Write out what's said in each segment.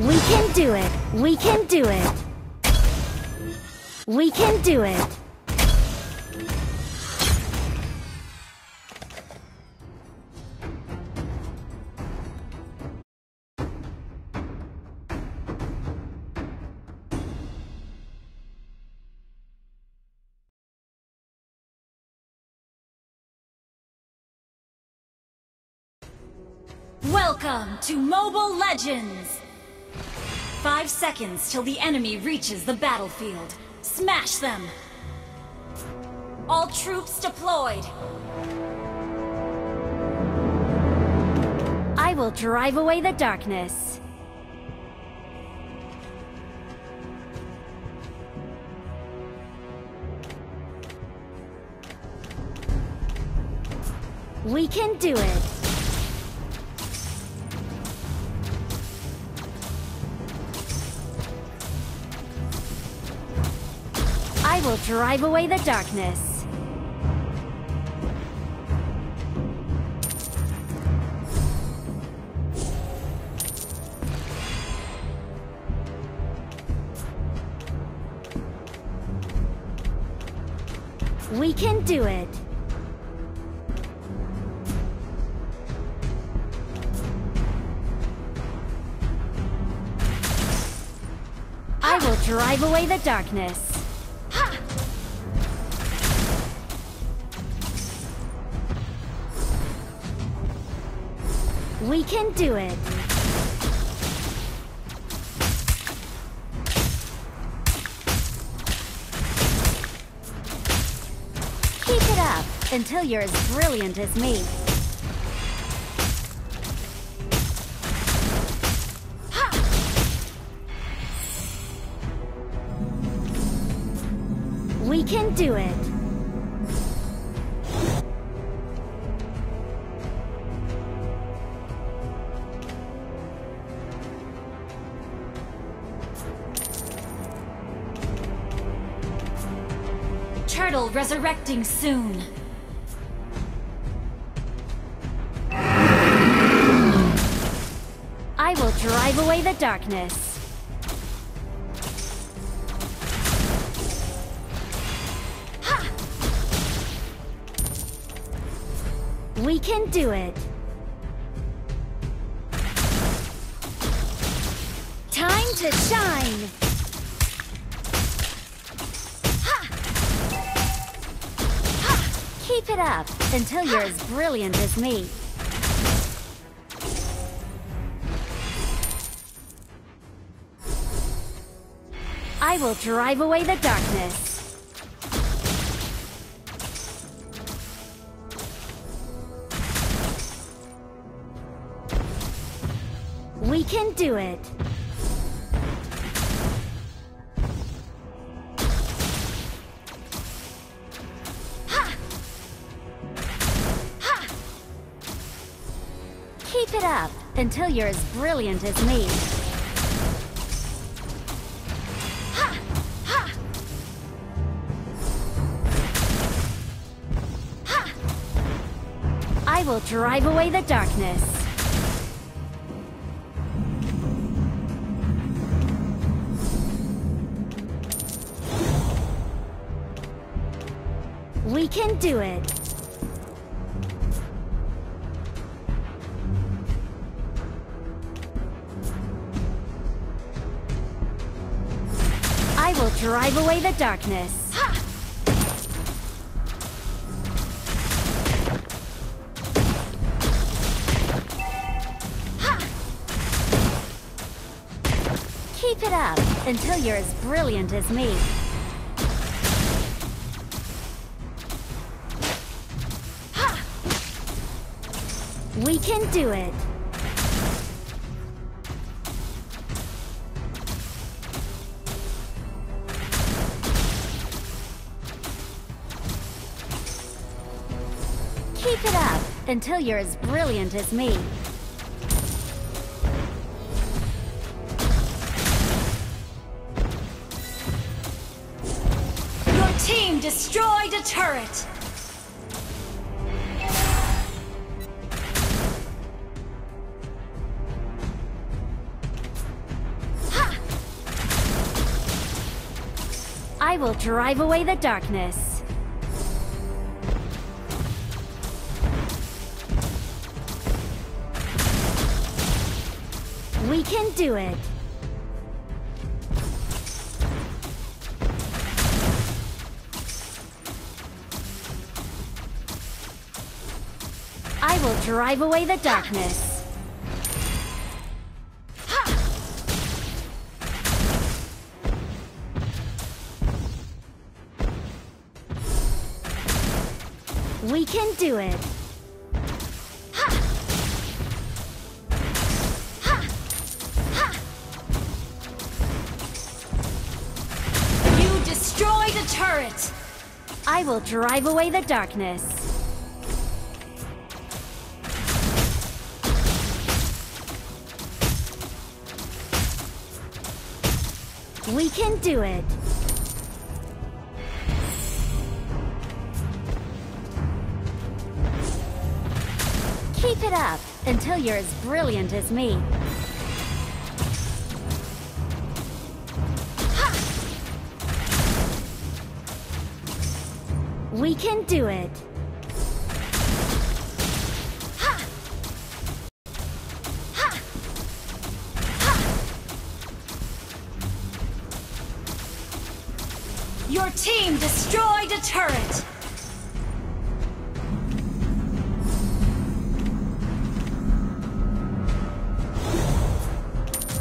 We can do it. We can do it. We can do it. Welcome to Mobile Legends! Five seconds till the enemy reaches the battlefield. Smash them! All troops deployed! I will drive away the darkness. We can do it. I will drive away the darkness. We can do it. I will drive away the darkness. We can do it. Keep it up until you're as brilliant as me. We can do it. Turtle resurrecting soon. I will drive away the darkness. We can do it. Time to shine! Keep it up until you're as brilliant as me. I will drive away the darkness. We can do it. Until you're as brilliant as me. I will drive away the darkness. We can do it. Drive away the darkness. Keep it up until you're as brilliant as me. We can do it. until you're as brilliant as me. Your team destroyed a turret! I will drive away the darkness. We can do it. I will drive away the darkness. We can do it. I will drive away the darkness. We can do it. Keep it up until you're as brilliant as me. We can do it. Your team destroyed a turret!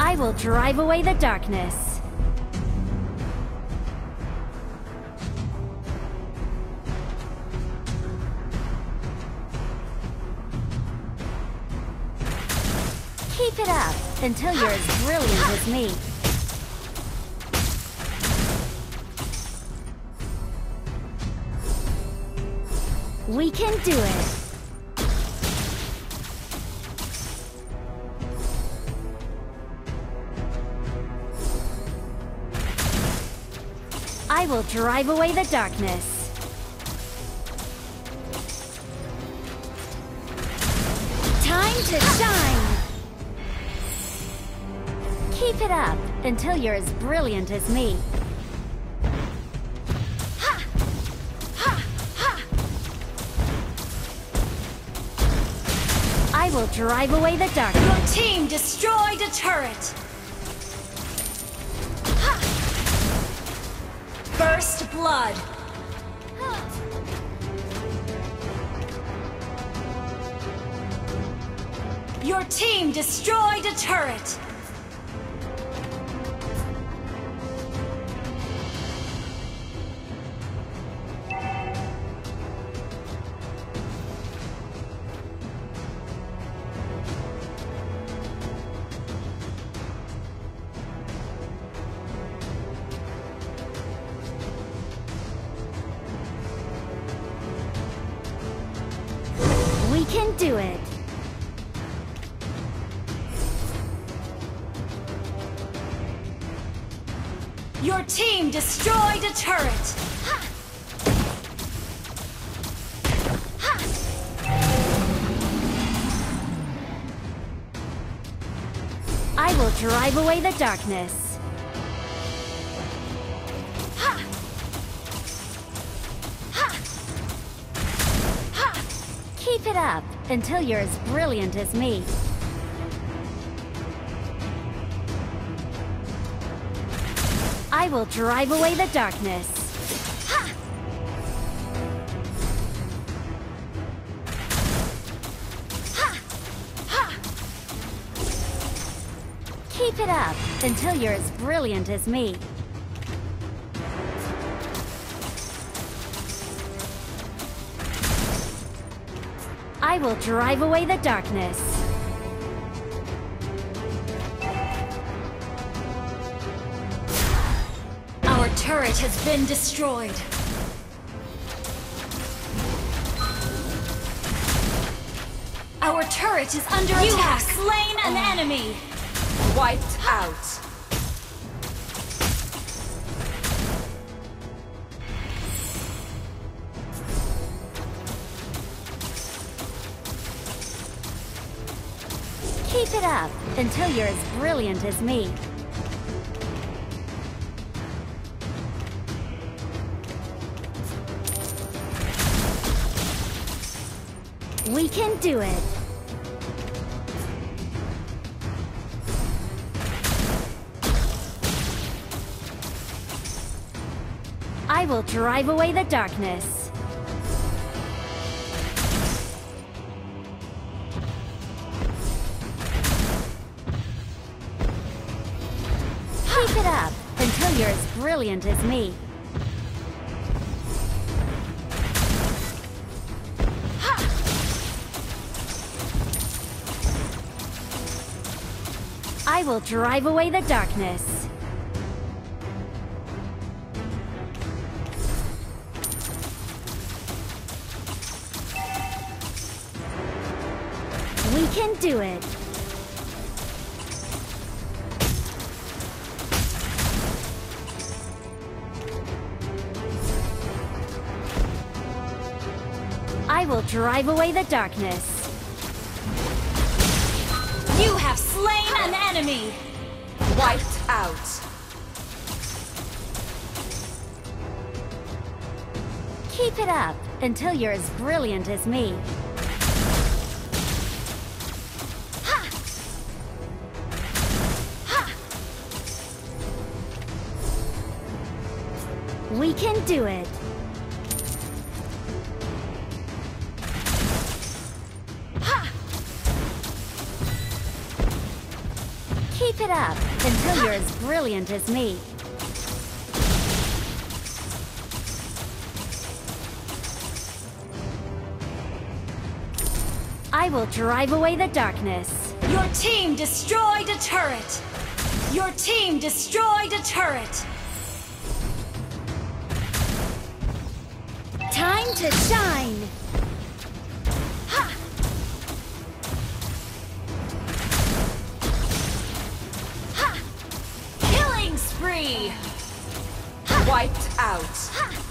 I will drive away the darkness. Until you're as brilliant as me. We can do it. I will drive away the darkness. Keep it up until you're as brilliant as me. I will drive away the darkness. Your team destroyed a turret! First blood! Your team destroyed a turret! Can do it. Your team destroyed a turret! I will drive away the darkness. It up until you're as brilliant as me. I will drive away the darkness. Keep it up until you're as brilliant as me. I will drive away the darkness. Our turret has been destroyed. Our turret is under You attack. have slain an oh. enemy. Wiped out. Keep it up until you're as brilliant as me. We can do it. I will drive away the darkness. You're as brilliant as me. I will drive away the darkness. We can do it. I will drive away the darkness. You have slain an enemy! Wiped out. Keep it up until you're as brilliant as me. We can do it. It up until you're as brilliant as me. I will drive away the darkness. Your team destroyed a turret! Your team destroyed a turret! Time to shine! Wiped out.